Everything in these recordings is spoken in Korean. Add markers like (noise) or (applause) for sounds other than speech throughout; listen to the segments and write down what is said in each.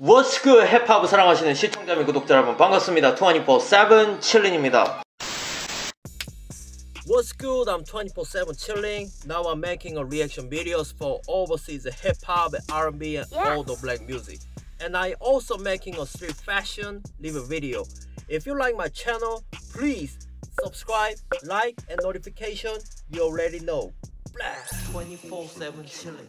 What's good 힙합을 사랑하시는 시청자 및 구독자 여러분 반갑습니다. 24-7 칠린입니다. What's good? I'm 24-7 chilling. Now I'm making a reaction videos for overseas hip hop, R&B, and Yes. all the black music. And I also making a street fashion live video. If you like my channel, please subscribe, like, and notification. You already know. Blast 24/7 chilling.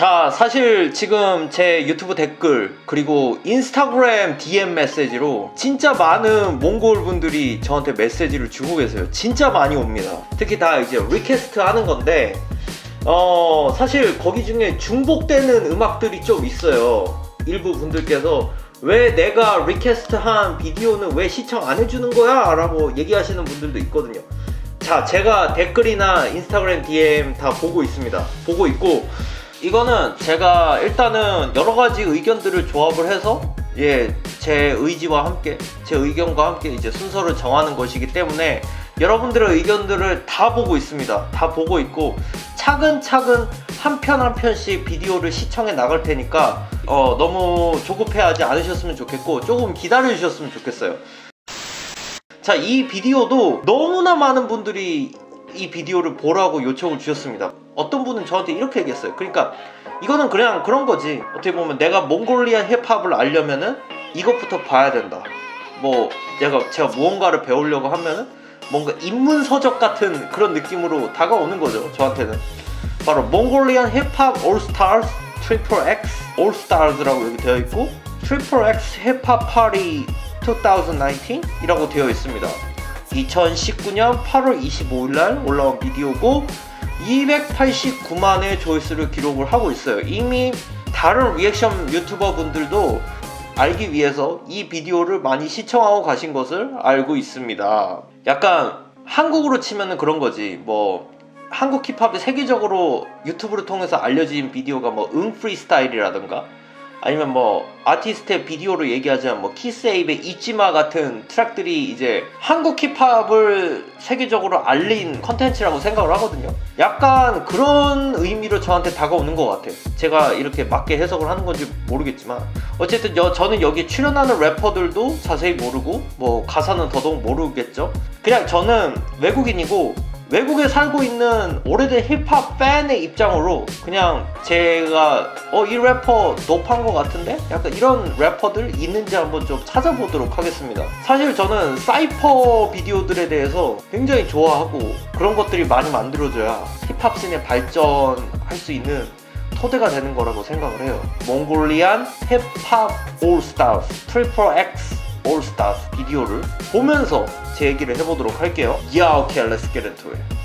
자, 사실 지금 제 유튜브 댓글 그리고 인스타그램 DM 메시지로 진짜 많은 몽골 분들이 저한테 메시지를 주고 계세요. 진짜 많이 옵니다. 특히 다 이제 request 하는 건데 어, 사실 거기 중에 중복되는 음악들이 좀 있어요. 일부 분들께서 왜 내가 request 한 비디오는 왜 시청 안 해주는 거야? 라고 얘기하시는 분들도 있거든요. 자, 제가 댓글이나 인스타그램 DM 다 보고 있습니다. 보고 있고, 이거는 제가 일단은 여러 가지 의견들을 조합을 해서, 예, 제 의지와 함께, 제 의견과 함께 이제 순서를 정하는 것이기 때문에 여러분들의 의견들을 다 보고 있습니다. 다 보고 있고, 차근차근 한 편 한 편씩 비디오를 시청해 나갈 테니까, 어, 너무 조급해하지 않으셨으면 좋겠고, 조금 기다려 주셨으면 좋겠어요. 자, 이 비디오도 너무나 많은 분들이 이 비디오를 보라고 요청을 주셨습니다. 어떤 분은 저한테 이렇게 얘기했어요. 그러니까 이거는 그냥 그런 거지. 어떻게 보면 내가 Mongolian 힙합을 알려면은 이것부터 봐야 된다. 뭐 제가 제가 무언가를 배우려고 하면은 뭔가 인문 서적 같은 그런 느낌으로 다가오는 거죠. 저한테는 바로 몽골리안 힙합 올스타즈 트리플 X 올스타즈라고 여기 되어 있고 triple X hiphop party 2019이라고 되어 있습니다. 2019년 8월 25일 날 올라온 비디오고 289만의 조회수를 기록을 하고 있어요. 이미 다른 리액션 유튜버 분들도 알기 위해서 이 비디오를 많이 시청하고 가신 것을 알고 있습니다. 약간 한국으로 치면은 그런 거지. 뭐 한국 힙합이 세계적으로 유튜브를 통해서 알려진 비디오가 뭐 응프리스타일이라든가 아니면 뭐 아티스트의 비디오로 얘기하자면 뭐 Keith Ape의 잊지마 같은 트랙들이 이제 한국 힙합을 세계적으로 알린 컨텐츠라고 생각을 하거든요. 약간 그런 의미로 저한테 다가오는 것 같아요. 제가 이렇게 맞게 해석을 하는 건지 모르겠지만 어쨌든 여- 저는 여기 출연하는 래퍼들도 자세히 모르고 뭐 가사는 더더욱 모르겠죠. 그냥 저는 외국인이고 외국에 살고 있는 오래된 힙합 팬의 입장으로 그냥 제가 어 이 래퍼 높은 것 같은데 약간 이런 래퍼들 있는지 한번 좀 찾아보도록 하겠습니다. 사실 저는 사이퍼 비디오들에 대해서 굉장히 좋아하고 그런 것들이 많이 만들어져야 힙합 씬에 발전할 수 있는 토대가 되는 거라고 생각을 해요. Mongolian 힙합 All Stars Triple X All Stars 비디오를 보면서 제 얘기를 해보도록 할게요 Yeah okay let's get into it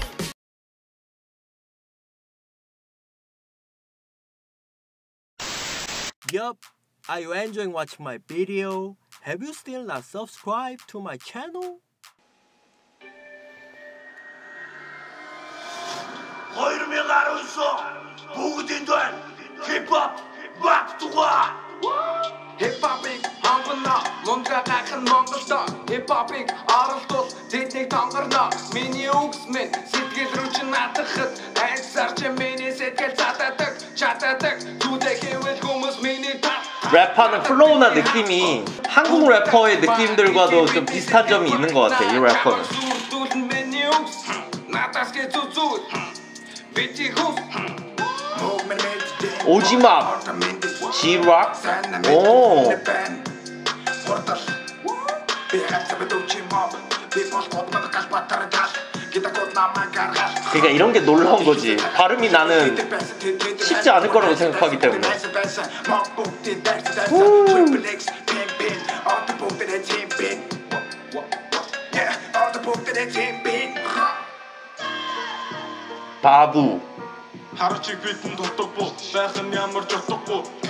Yup, are you enjoying watching my video? Have you still not subscribed to my channel? 거이름에 가로서 보고 된단 힙합 막두가 дунд хипхоп багтугаа Хипхопыг хангана мунга гайхан Монголдо хипхопыг оролдвол тэднийг тонгорно миний үгс минь сэтгэл рүү чи натахад айсаар чи миний сэтгэл цатадаг чатадаг зүудэ хэвэл хүмүүс миний та 랩하는 플로우나 느낌이 한국 래퍼의 느낌들과도 좀 비슷한 점이 있는 것 같아, 이 래퍼는. Сүрдүүлэн миний үгс надаас гэ зүзүүд бити хүс 오지마, G-Rock? 오! 그러니까 이런 게 놀라운 거지. 발음이 나는 쉽지 않을 거라고 생각하기 때문에. 바부. 바로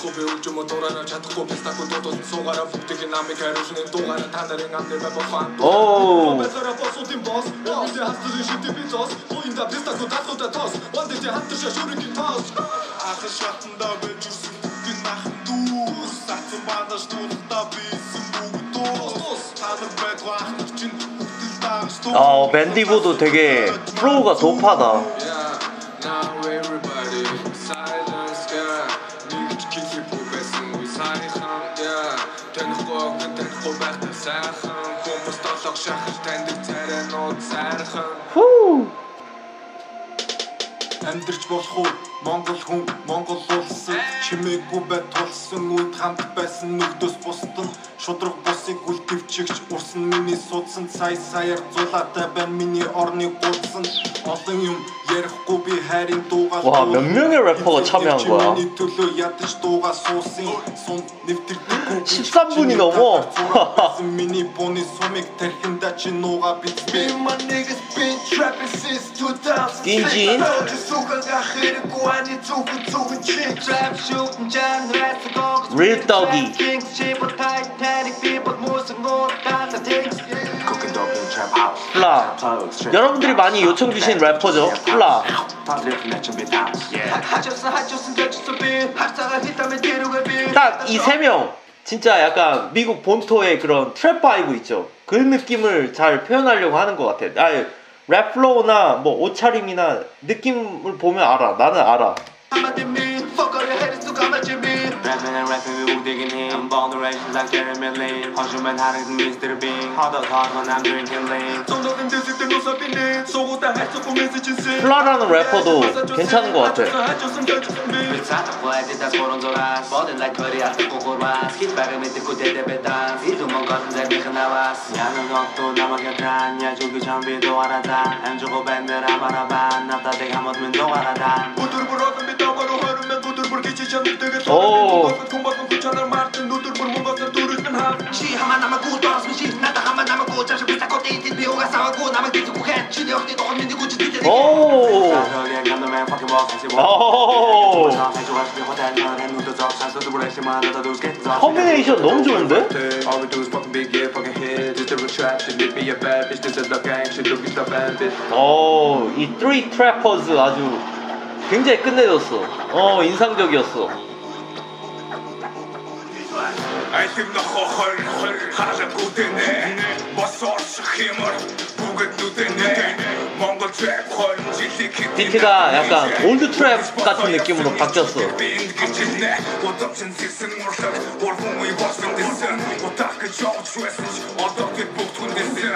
자꾸 배울 줄못 돌아나 자꾸 비싸고 또돈 속아라 북대기 남의 가르치는 동안은 다른 안들 매번 환도 뺏어라 버스 딘 버스 원빈대 하스드 시티 비저스 보인다 비싸고 다 쏟아 터스 원대대 한뜻이야 슈르킨 터스 Ach, ich hab ein Double Juice im Bugen nach dem Dus 18 Wander Stunden, da bist im Bugen durch Alle Bett, wach, ich bin, du bist da, ich bin Oh, 밴디보도 되게 플로우가 도파다 шахаж таньдаг царайнууд сайрхан. 후. Амьдрч болох уу Монгол хүн Монгол улсад чимээгүй бай тулсан үед хамт байсан нүгдөөс бусдын шудраг бусыг үлдэвчигч урсан миний судсан сая саяар зулаатай байна миний орны гудсан олон юм ярихгүй би хайрын дуугаа 와, 몇 명의 래퍼가 참여한 거야? миний төлөө ядаж дуугаа суусан сун нэвтэрдэггүй 13분이 넘어. миний бууны сумыг тархинда чи нууга битсэн my niggas Real doggy. 플라. 여러분들이 많이 요청 주신 래퍼죠. 플라. 딱 이 세 명. 진짜 약간 미국 본토의 그런 트래퍼 아이고 있죠. 그 느낌을 잘 표현하려고 하는 것 같아요. 아, 랩 플로우나 뭐 옷차림이나 느낌을 보면 알아. 나는 알아. 한마디 미 fucker head to come at me Rapping and rapping we will digging in I'm born the races like Jeremy Lin 허주면 하는 Mr. Bean Hard hard when I'm drinking lean 정도는 됐을 때 눈썹이네 속옷 다 했었고 메시지 세 플라라는 래퍼도 괜찮은 것 같아. 하셨음 비 오. 오. 오. 컴비네이션 너무 좋은데? 어, 이 트리 트래퍼즈 아주 굉장히 끝내줬어. 어, 인상적이었어. Айтим нохо хор хор хараггүй дэнэ Бос орших хэмэр бүгд нүдэнэ Монгол трэп хор жилиг 비트가 약간 올드 트랩 같은 느낌으로 바뀌었어. Удавчин зэсэн урлаг Ургун уй болсон дэсэн Удах гэж явж байсан ч Одоо гэд бүгд хүндэлсэн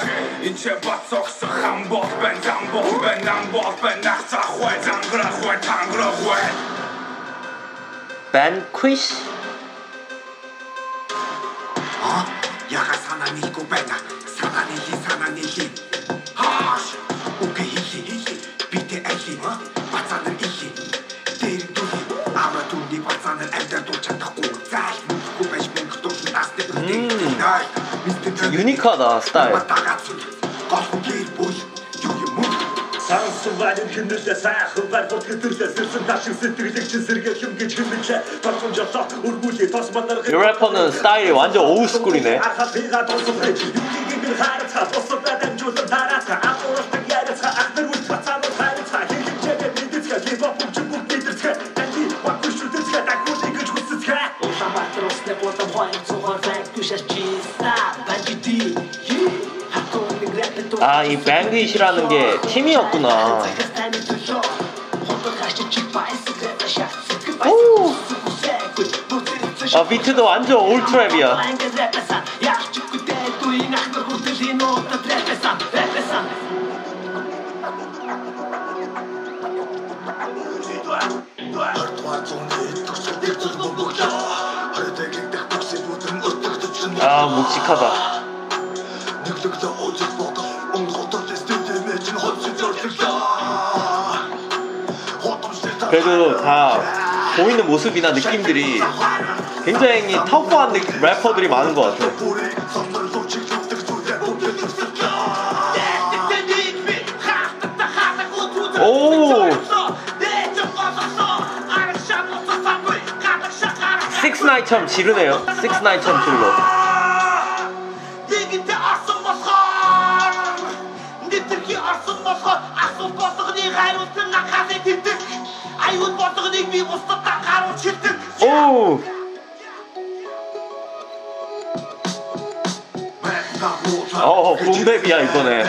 Энд Яга санаа нэггүй байна. Санаа нийли санаа нийли. Хааш. Окей хийли хийли. Битэ айли. Бацаан нийли. Тэр дүү. Ама түүний бацаан амьдар дуу чадахгүй. Заал мэдгүй байж мөнгө дуу настай. Юникада стайл. Гол хөдлөл Сансан валин хинэлээ сайхан бар бол гэдэрлээ сэрсэн ташиг сэтгэлэг чин сэргээл юм гэж хэмэлээ Торсон жолоо өргүүлээ тос манар 이 래퍼는 스타일이 완전 오우스쿨이네. Ахалыга тоссон байж юугийг харацаа босоо дамжуулан тарацаа апуурах яриацаа ахнар 아, 이 밴귀시라는 게 팀이었구나. 오. 아, 비트도 완전 올트랩이야. 아, 묵직하다. 그래도 다 보이는 모습이나 느낌들이 굉장히 터프한 느- 래퍼들이 많은 것 같아. 오! 6ix9ine 처럼 지르네요 6ix9ine 처럼 질러 орсон болохоор асуу болгоны хариултан анхаарал тэмдэг Аюул болгоныг би бусдад анхааруул шилдэг 오 어, 붐베비야, 이거네.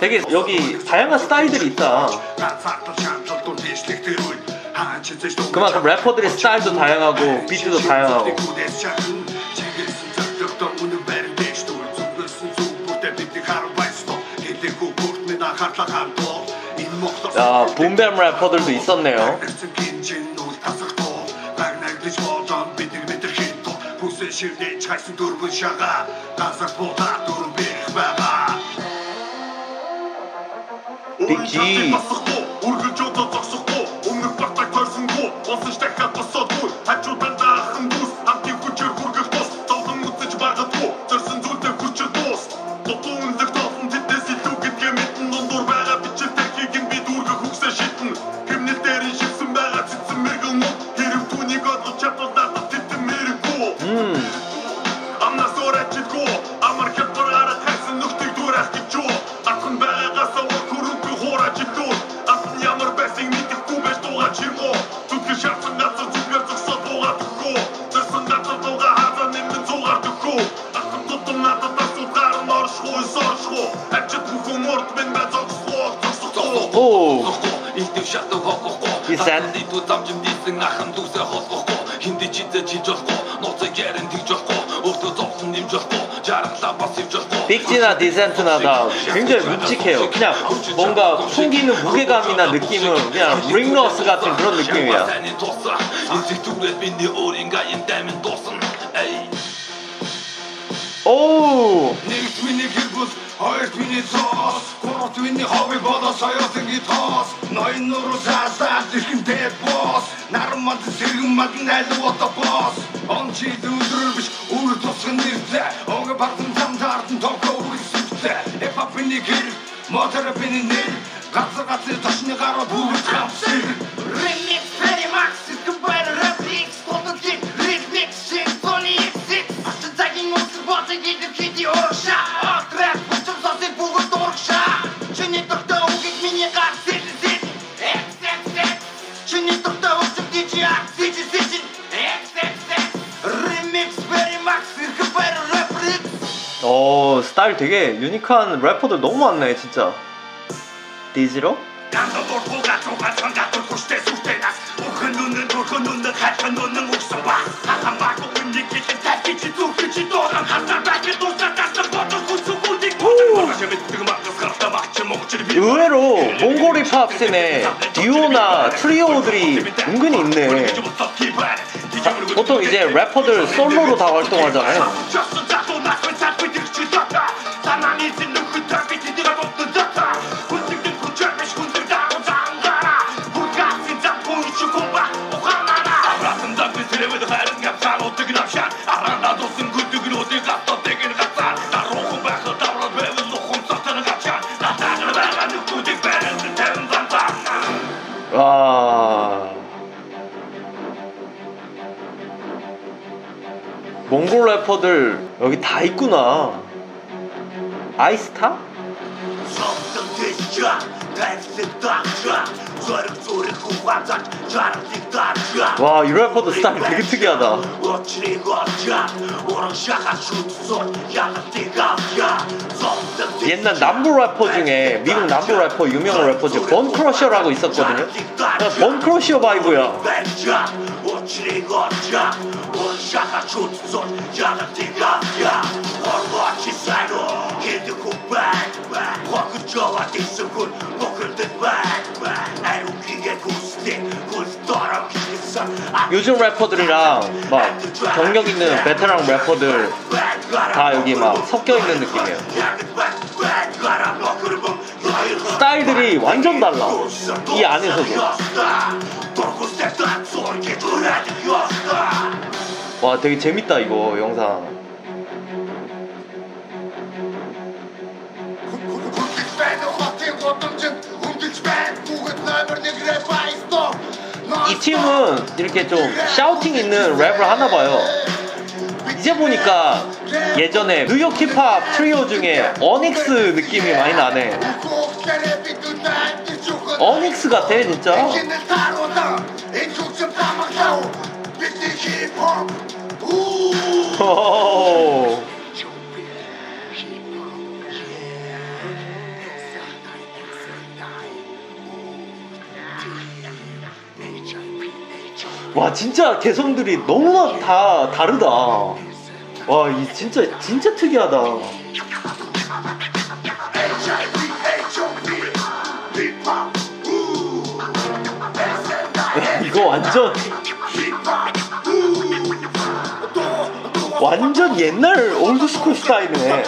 되게 여기 다양한 스타일들이 있다 그만큼 래퍼들의 스타일도 다양하고 비트도 다양하고 야, 아, 붐뱀 래퍼들도 있었네요. 빅기 Herkese 찢었고 녹색에는 뒤졌고 우도 없음님 줬고 자랑사 바스 줬고. 빅지나 디센트나다 굉장히 묵직해요. 그냥 뭔가 풍기는 무게감이나 느낌은 그냥 링러스 같은 그런 느낌이야. 오 миний миний гэрбүл хоёрт миний цоос гуравт миний хобби болоо соёлын тоос. Ноён нуруу саасаад ихэндээ босс наран манд сэргэн манд найлуута босс он чи дүүдрэл биш үр тусган нэртэй. Өнгө бартан зам таартан токоо үгсэлтэй эпап миний гэр мотор миний нэр. Газар газар ташны гараа бүгд хамсэр. Remix, Max, 되게 유니크한 래퍼들 너무 많네 진짜. 디지로? 의외로 몽골 힙합 씬에 듀오나 트리오들이 은근히 있네. 자, 보통 이제 래퍼들 솔로로 다 활동하잖아요. 몽골 래퍼들 여기 다 있구나. Ice Top? 와 이 래퍼도 스타일 되게 특이하다. 옛날 남부 래퍼 중에 미국 남부 래퍼 유명한 래퍼 중에 Bone Crusher라고 있었거든요. 그냥 Bone Crusher vibe야 요즘 래퍼들이랑 막 경력 있는 베테랑 래퍼들 다 여기 막 섞여 있는 느낌이에요. 스타일들이 완전 달라. 이 안에서도. 와 되게 재밌다 이거 영상. 이 팀은 이렇게 좀 샤우팅 있는 랩을 하나 봐요. 이제 보니까 예전에 뉴욕 힙합 트리오 중에 어닉스 느낌이 많이 나네. 어닉스 같아 진짜? 와 진짜 개성들이 너무나 다 다르다. 와 이 진짜 진짜 특이하다. 야, (laughs) 이거 완전 완전 옛날 old school 스타일이네.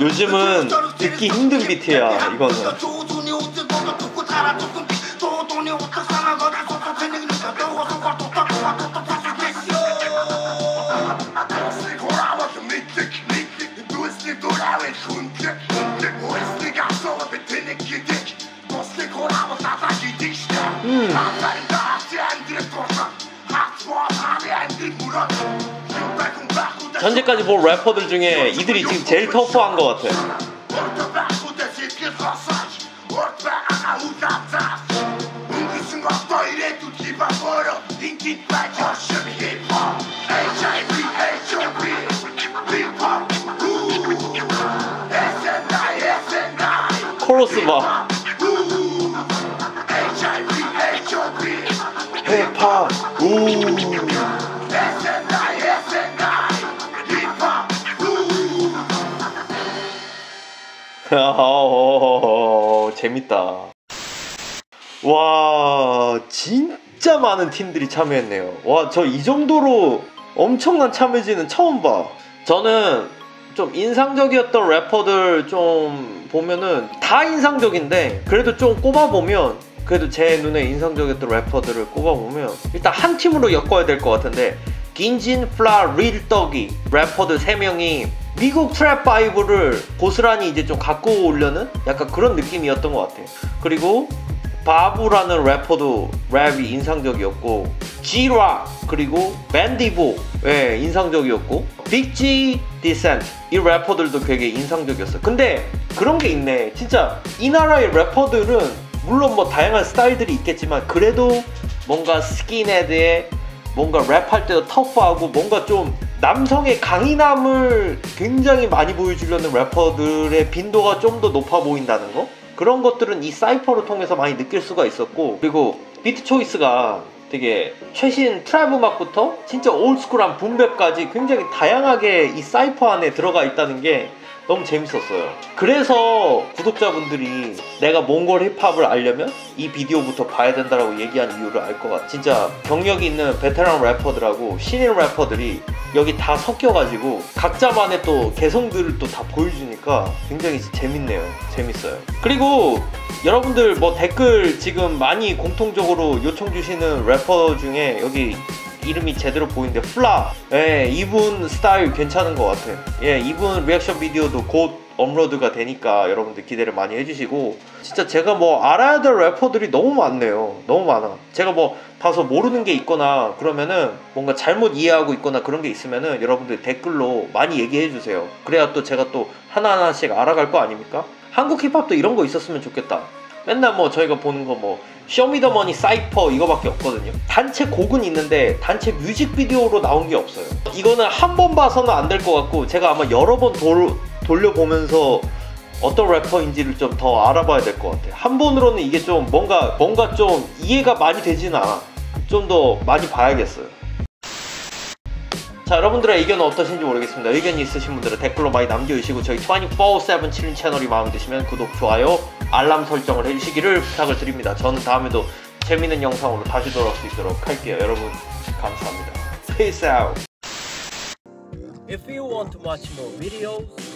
요즘은 듣기 힘든 비트야 이거는. 현재까지 본 래퍼들 중에 이들이 지금 제일 터프한 것 같아. 코러스 봐. 힙합 우. 어, 재밌다. 와, 진짜 많은 팀들이 참여했네요. 와, 저 이 정도로 엄청난 참여진은 처음 봐. 저는 좀 인상적이었던 래퍼들 좀 보면은 다 인상적인데 그래도 좀 꼽아보면 그래도 제 눈에 인상적이었던 래퍼들을 꼽아보면 일단 한 팀으로 엮어야 될 것 같은데 Ginjin, 플라, Lil Thug E 래퍼들 3명이 미국 trap vibe를 고스란히 이제 좀 갖고 오려는 약간 그런 느낌이었던 것 같아요. 그리고 바부라는 래퍼도 랩이 인상적이었고 G락 그리고 밴디보 예, 인상적이었고 Big Gee Desant 이 래퍼들도 되게 인상적이었어. 근데 그런 게 있네. 진짜 이 나라의 래퍼들은 물론 뭐 다양한 스타일들이 있겠지만 그래도 뭔가 스킨헤드에 뭔가 랩할 때도 터프하고 뭔가 좀 남성의 강인함을 굉장히 많이 보여주려는 래퍼들의 빈도가 좀 더 높아 보인다는 거? 그런 것들은 이 cypher를 통해서 많이 느낄 수가 있었고 그리고 비트 choice가 되게 최신 trap 음악부터 진짜 올스쿨한 붐백까지 굉장히 다양하게 이 사이퍼 안에 들어가 있다는 게 너무 재밌었어요. 그래서 구독자분들이 내가 몽골 힙합을 알려면 이 비디오부터 봐야 된다라고 얘기한 이유를 알 것 같아. 진짜 경력이 있는 베테랑 래퍼들하고 신인 래퍼들이 여기 다 섞여가지고 각자만의 또 개성들을 또 다 보여주니까 굉장히 재밌네요. 재밌어요. 그리고 여러분들 뭐 댓글 지금 많이 공통적으로 요청 주시는 래퍼 중에 여기 이름이 제대로 보이는데 플라. 예 이분 스타일 괜찮은 것 같아 예 이분 리액션 비디오도 곧 업로드가 되니까 여러분들 기대를 많이 해주시고. 진짜 제가 뭐 알아야 될 래퍼들이 너무 많네요. 너무 많아. 제가 뭐 다소 모르는 게 있거나 그러면은 뭔가 잘못 이해하고 있거나 그런 게 있으면은 여러분들 댓글로 많이 얘기해 주세요. 그래야 또 제가 또 하나하나씩 알아갈 거 아닙니까? 한국 힙합도 이런 거 있었으면 좋겠다 맨날 뭐 저희가 보는 거 뭐 쇼미더머니 사이퍼 이거밖에 없거든요. 단체 곡은 있는데 단체 뮤직비디오로 나온 게 없어요. 이거는 한 번 봐서는 안 될 것 같고 제가 아마 여러 번 돌, 돌려보면서 어떤 래퍼인지를 좀 더 알아봐야 될 것 같아요. 한 번으로는 이게 좀 뭔가 뭔가 좀 이해가 많이 되지는 않아. 좀 더 많이 봐야겠어요. 자 여러분들의 의견은 어떠신지 모르겠습니다 의견이 있으신 분들은 댓글로 많이 남겨주시고 저희 24-7 칠인 채널이 마음에 드시면 구독, 좋아요, 알람 설정을 해주시기를 부탁을 드립니다. 저는 다음에도 재밌는 영상으로 다시 돌아올 수 있도록 할게요. 여러분 감사합니다. Peace out. If you want to watch more videos,